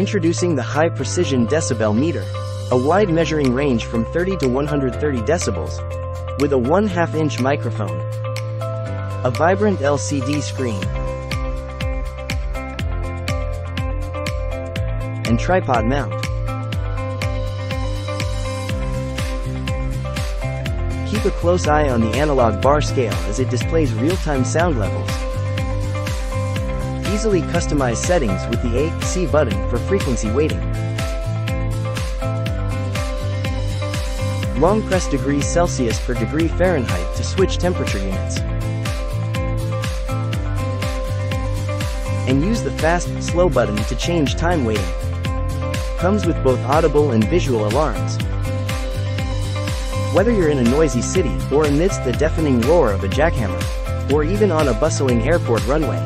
Introducing the high precision decibel meter. A wide measuring range from 30 to 130 decibels. With a 1 2 inch microphone. A vibrant LCD screen. And tripod mount. Keep a close eye on the analog bar scale as it displays real-time sound levels. Easily customize settings with the A, C button for frequency weighting. Long press degrees Celsius per degree Fahrenheit to switch temperature units. And use the fast, slow button to change time weighting. Comes with both audible and visual alarms. Whether you're in a noisy city, or amidst the deafening roar of a jackhammer, or even on a bustling airport runway,